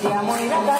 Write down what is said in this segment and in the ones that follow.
Siamo in realtà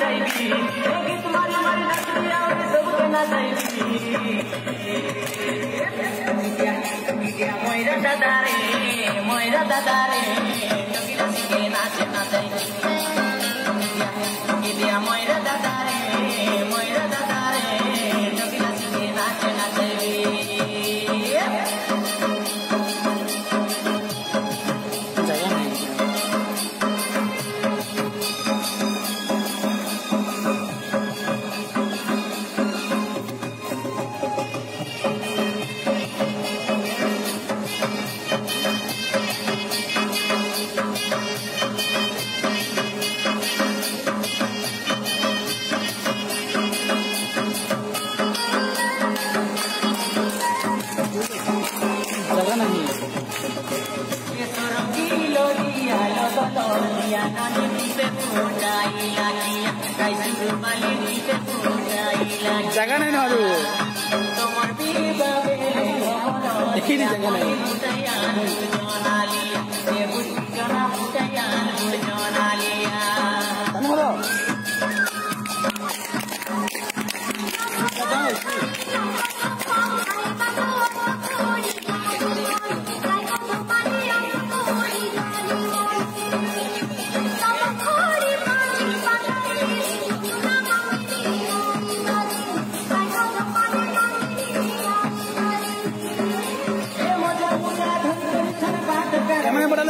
चाहिए मोरा दादा रे मोरा दादा रे नाचे ना चाहिए জাগা নাই নহয় আৰু এইখিনি জাগা নাই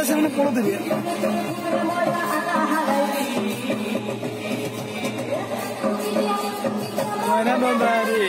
ক্যামেরা বাড়ালে সেখানে পড়ে দেবে ময়না বাবারে